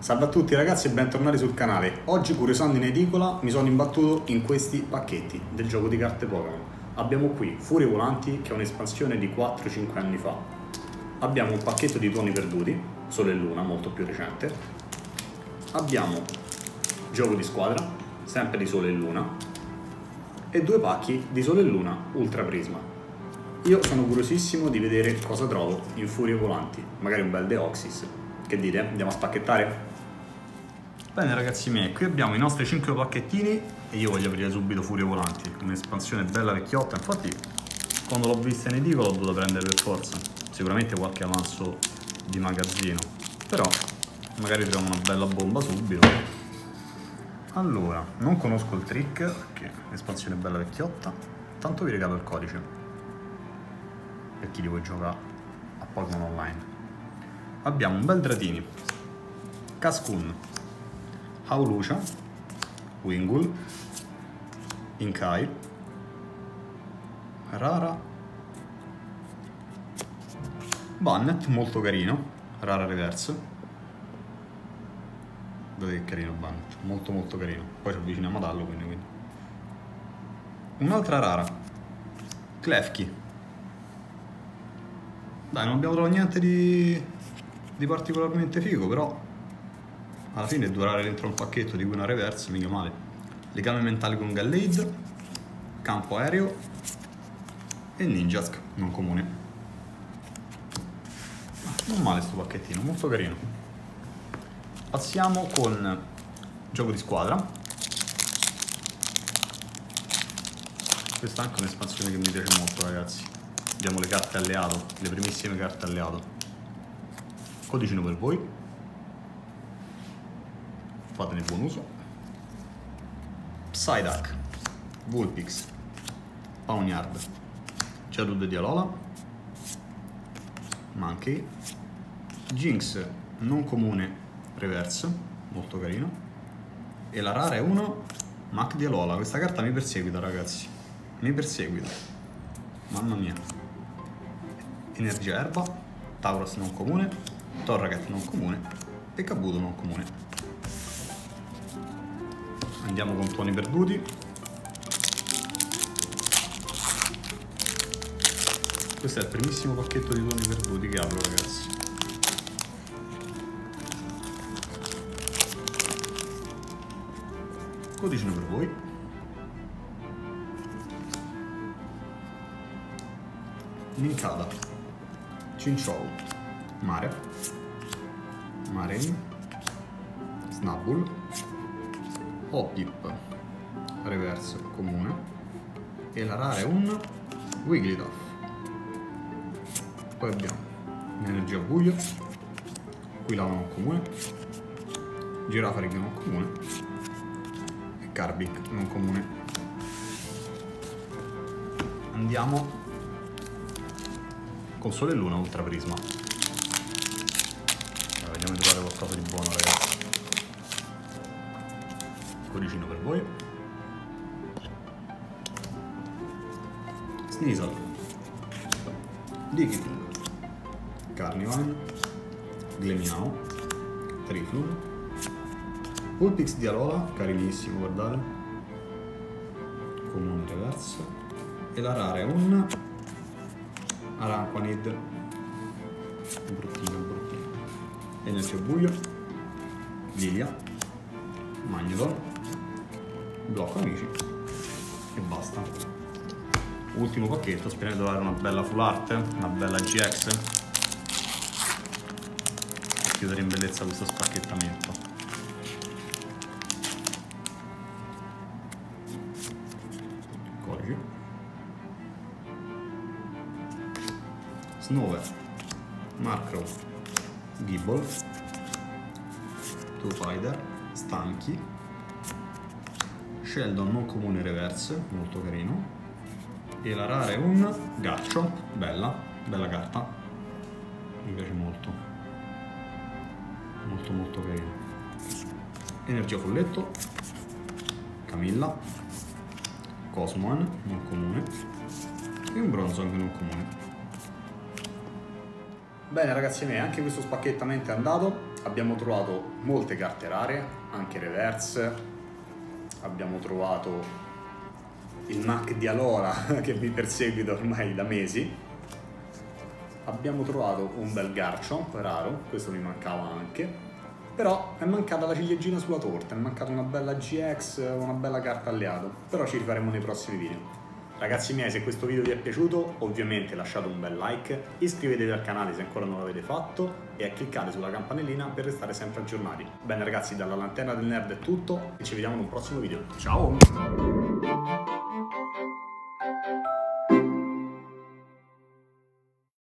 Salve a tutti ragazzi e bentornati sul canale. Oggi curiosando in edicola mi sono imbattuto in questi pacchetti del gioco di carte Pokémon. Abbiamo qui Furie Volanti che è un'espansione di 4-5 anni fa. Abbiamo un pacchetto di tuoni perduti, Sole e Luna, molto più recente. Abbiamo Gioco di squadra, sempre di Sole e Luna. E due pacchi di Sole e Luna Ultra Prisma. Io sono curiosissimo di vedere cosa trovo in Furie Volanti, magari un bel Deoxys. Che dite? Andiamo a spacchettare? Bene ragazzi miei, qui abbiamo i nostri 5 pacchettini e io voglio aprire subito Furie Volanti, un'espansione bella vecchiotta, infatti quando l'ho vista in edicola l'ho dovuta prendere per forza, sicuramente qualche avanzo di magazzino, però magari troviamo una bella bomba subito. Allora, non conosco il trick, perché è un'espansione bella vecchiotta, tanto vi regalo il codice per chi di voi gioca a Pokémon Online. Abbiamo un bel Dratini, Cascun, Haulucia, Wingull, Inkai, Rara, Bannet, molto carino, Rara Reverse. Vedete che carino Bannet, molto molto carino. Poi ci avviciniamo ad Allo, quindi, quindi. Un'altra rara, Klefki, dai, non abbiamo trovato niente di, di particolarmente figo, però alla fine durare dentro un pacchetto di cui una reverse, mica male. Legame mentale con Gallade, campo aereo e Ninjask, non comune. Non male sto pacchettino, molto carino. Passiamo con gioco di squadra. Questa è anche un'espansione che mi piace molto ragazzi abbiamo le carte alleato, le primissime carte alleato. Codicino per voi. Fatene buon uso. Psyduck, Vulpix, Pawniard, di Alola, Monkey, Jinx non comune reverse, molto carino, e la rara è uno Mac di Alola. Questa carta mi perseguita ragazzi, mi perseguita, mamma mia. Energia Erba, Tauros non comune, Torragat non comune e Kabuto non comune. Andiamo con tuoni perduti. Questo è il primissimo pacchetto di tuoni perduti che apro ragazzi. Codicino per voi. Nincada. Cinchou, Mare, Maren, Snubbull, Opip, reverse comune, e la rara è un Wigglytuff. Poi abbiamo Energia Buio, qui lava non comune, Girafarig non comune e Carbic non comune. Andiamo con sole e luna ultra prisma allora, vediamo di trovare qualcosa di buono ragazzi codicino per voi. Sneasel Liquid. Carnivine. Glemiao Triflum. Pulpix di Alola, carinissimo guardate. Comune reverso. E la rara è un Araquanid bruttino bruttino. Energia buio. Lilia. Magnodon Blocco amici. E basta. Ultimo pacchetto speriamo di trovare una bella full art una bella GX e chiudere in bellezza questo spacchettamento. Snover, Markrow, Gibble, Two-Fider, Stanchi, Sheldon non comune reverse, molto carino, e la rara è un Gaccio, bella, bella carta, mi piace molto, molto molto carino. Energia folletto, Camilla, Cosmoan, non comune, e un bronzo anche non comune. Bene ragazzi miei, anche questo spacchettamento è andato. abbiamo trovato molte carte rare, anche reverse, abbiamo trovato il Mac di Alora che mi perseguita ormai da mesi, abbiamo trovato un bel Garchomp raro, questo mi mancava anche, però è mancata la ciliegina sulla torta, è mancata una bella GX, una bella carta alleato, però ci rifaremo nei prossimi video. Ragazzi miei, se questo video vi è piaciuto, ovviamente lasciate un bel like, iscrivetevi al canale se ancora non l'avete fatto e cliccate sulla campanellina per restare sempre aggiornati. Bene ragazzi, dalla Lanterna del Nerd è tutto e ci vediamo in un prossimo video. Ciao!